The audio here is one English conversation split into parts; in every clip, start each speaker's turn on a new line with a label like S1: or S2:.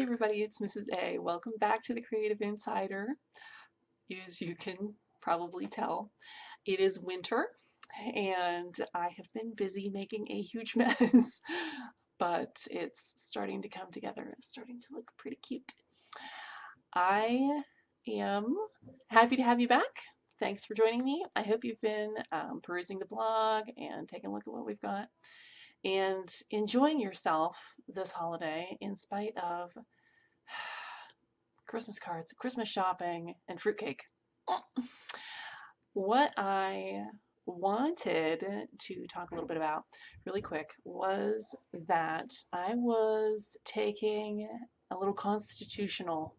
S1: Everybody, it's Mrs. A. Welcome back to the Creative Insider. As you can probably tell, it is winter and I have been busy making a huge mess, but it's starting to come together. It's starting to look pretty cute. I am happy to have you back. Thanks for joining me. I hope you've been um, perusing the blog and taking a look at what we've got and enjoying yourself this holiday in spite of Christmas cards, Christmas shopping, and fruitcake. What I wanted to talk a little bit about really quick was that I was taking a little constitutional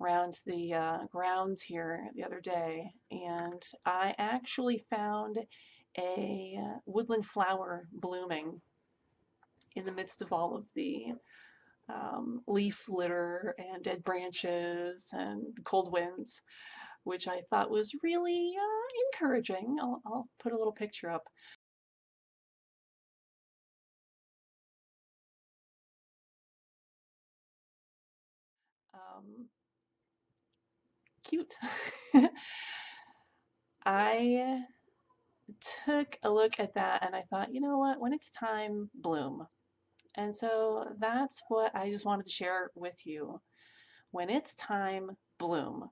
S1: around the uh, grounds here the other day and I actually found a woodland flower blooming in the midst of all of the um, leaf litter and dead branches and cold winds, which I thought was really uh, encouraging. I'll, I'll put a little picture up. Um, cute. I took a look at that and I thought, you know what, when it's time, bloom. And so that's what I just wanted to share with you. When it's time, bloom.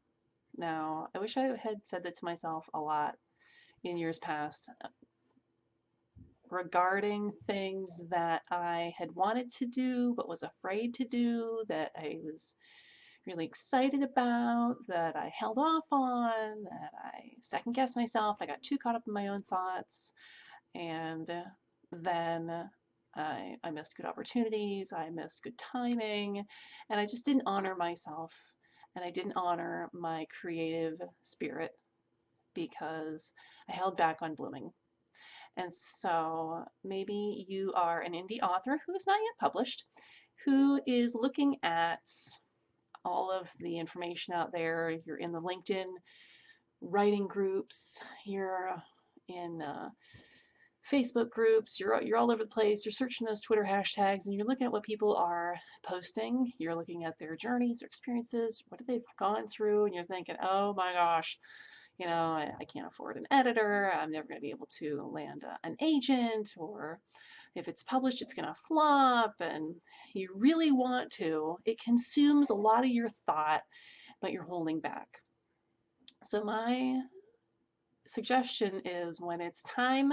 S1: Now, I wish I had said that to myself a lot in years past uh, regarding things that I had wanted to do but was afraid to do, that I was really excited about, that I held off on, that I second guessed myself. I got too caught up in my own thoughts. And then I, I missed good opportunities, I missed good timing, and I just didn't honor myself and I didn't honor my creative spirit because I held back on blooming. And so maybe you are an indie author who is not yet published, who is looking at all of the information out there. You're in the LinkedIn writing groups, you're in uh, Facebook groups, you're, you're all over the place, you're searching those Twitter hashtags, and you're looking at what people are posting. You're looking at their journeys, their experiences, what have they gone through, and you're thinking, oh my gosh, you know, I, I can't afford an editor, I'm never going to be able to land a, an agent, or if it's published, it's going to flop, and you really want to. It consumes a lot of your thought, but you're holding back. So my suggestion is when it's time,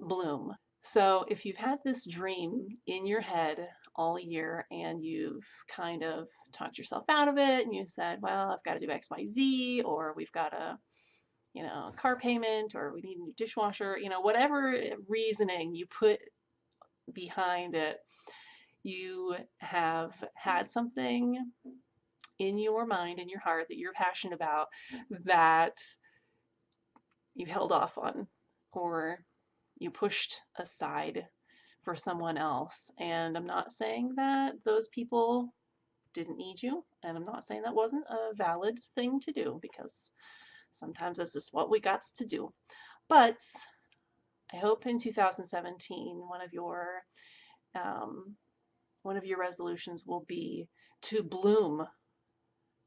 S1: bloom. So if you've had this dream in your head all year and you've kind of talked yourself out of it and you said, well, I've got to do X, Y, Z, or we've got a, you know, car payment, or we need a new dishwasher, you know, whatever reasoning you put behind it, you have had something in your mind, in your heart that you're passionate about that you held off on or you pushed aside for someone else. And I'm not saying that those people didn't need you, and I'm not saying that wasn't a valid thing to do because sometimes that's just what we got to do. But I hope in 2017 one of your um, one of your resolutions will be to bloom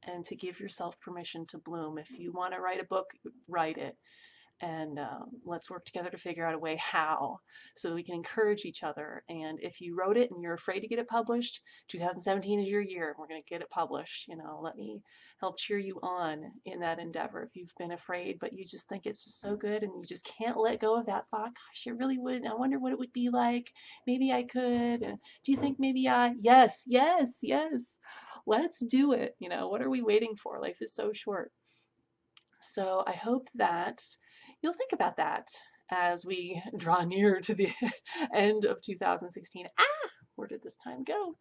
S1: and to give yourself permission to bloom. If you want to write a book, write it and um, let's work together to figure out a way how so we can encourage each other. And if you wrote it and you're afraid to get it published 2017 is your year we're going to get it published you know let me help cheer you on in that endeavor. If you've been afraid but you just think it's just so good and you just can't let go of that thought gosh it really would I wonder what it would be like. Maybe I could do you think maybe I yes yes yes. Let's do it. You know what are we waiting for? Life is so short. So I hope that you'll think about that as we draw near to the end of 2016. Ah, where did this time go?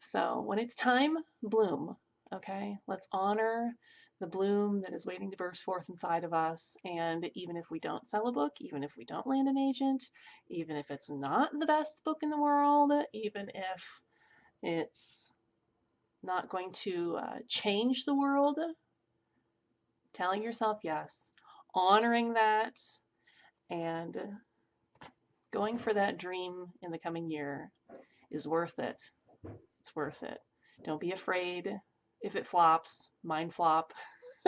S1: So when it's time, bloom. Okay, let's honor the bloom that is waiting to burst forth inside of us. And even if we don't sell a book, even if we don't land an agent, even if it's not the best book in the world, even if it's not going to uh, change the world, telling yourself yes, honoring that and going for that dream in the coming year is worth it. It's worth it. Don't be afraid if it flops, mind flop.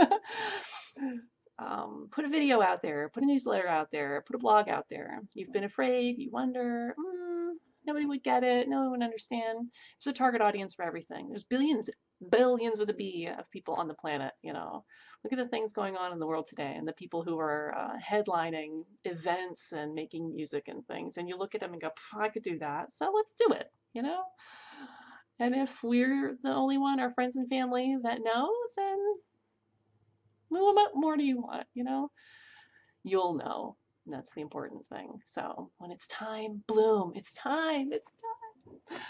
S1: um, put a video out there, put a newsletter out there, put a blog out there. You've been afraid, you wonder, mm, nobody would get it, no one would understand. There's a target audience for everything. There's billions, billions with a B of people on the planet, you know. Look at the things going on in the world today and the people who are uh, headlining events and making music and things. And you look at them and go, I could do that, so let's do it, you know. And if we're the only one, our friends and family that knows, then what more do you want, you know? You'll know. That's the important thing. So when it's time, bloom. It's time. It's time.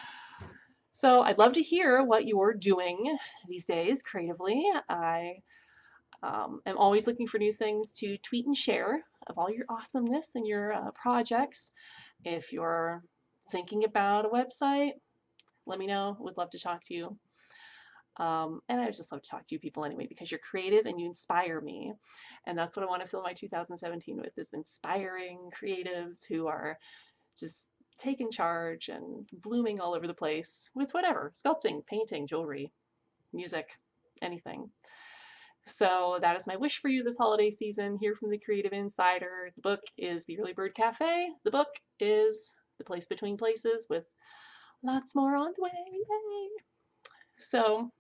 S1: So I'd love to hear what you're doing these days creatively. I um, am always looking for new things to tweet and share of all your awesomeness and your uh, projects. If you're thinking about a website, let me know. Would love to talk to you. Um, and I just love to talk to you people anyway because you're creative and you inspire me. And that's what I want to fill my 2017 with is inspiring creatives who are just taking charge and blooming all over the place with whatever, sculpting, painting, jewelry, music, anything. So that is my wish for you this holiday season here from the Creative Insider. The book is The Early Bird Cafe. The book is The Place Between Places with lots more on the way. Yay! So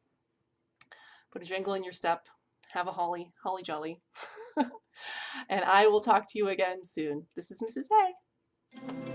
S1: put a jingle in your step, have a holly, holly jolly. and I will talk to you again soon. This is Mrs. A.